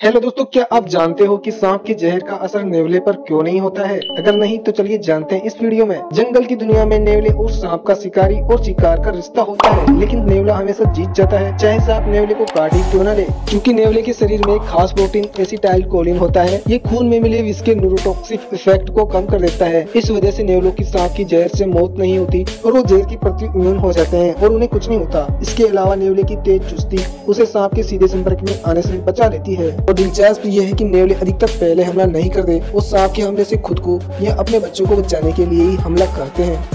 Hello दोस्तों, क्या आप जानते हो कि सांप के जहर का असर नेवले पर क्यों नहीं होता है? अगर नहीं तो चलिए जानते हैं इस वीडियो में। जंगल की दुनिया में नेवले और सांप का शिकारी और शिकार का रिश्ता होता है, लेकिन नेवला हमेशा जीत जाता है, चाहे सांप नेवले को काट ही क्यों न ले। क्योंकि नेवले के शरीर में खास प्रोटीन एसिटाइल कोलिन होता है। ये खून में मिले विष के न्यूरोटॉक्सिक इफ़ेक्ट को कम कर देता है। इस वजह से नेवलों की सांप की जहर से मौत नहीं होती और वो जहर की प्रति इम्यून हो जाते हैं और उन्हें कुछ नहीं होता। इसके अलावा नेवले की तेज चुस्ती उसे सांप के सीधे संपर्क में आने से बचा लेती है। और दिलचस्प ये है कि नेवले अधिकतर पहले हमला नहीं करते, वो साफ़ के हमले से खुद को या अपने बच्चों को बचाने के लिए ही हमला करते हैं।